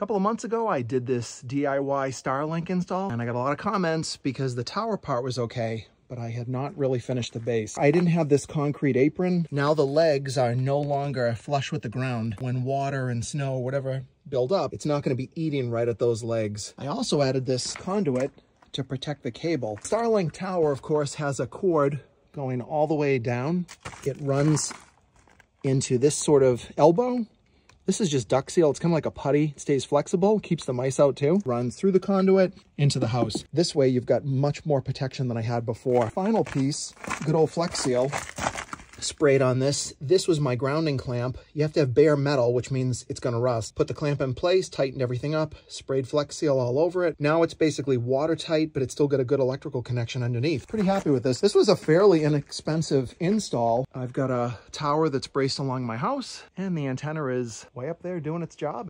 couple of months ago, I did this DIY Starlink install and I got a lot of comments because the tower part was okay, but I had not really finished the base. I didn't have this concrete apron. Now the legs are no longer flush with the ground. When water and snow, whatever, build up, it's not gonna be eating right at those legs. I also added this conduit to protect the cable. Starlink Tower, of course, has a cord going all the way down. It runs into this sort of elbow this is just duct seal. It's kind of like a putty. It stays flexible, keeps the mice out too. Runs through the conduit into the house. This way you've got much more protection than I had before. Final piece, good old Flex Seal sprayed on this. This was my grounding clamp. You have to have bare metal, which means it's going to rust. Put the clamp in place, tightened everything up, sprayed Flex Seal all over it. Now it's basically watertight, but it's still got a good electrical connection underneath. Pretty happy with this. This was a fairly inexpensive install. I've got a tower that's braced along my house, and the antenna is way up there doing its job.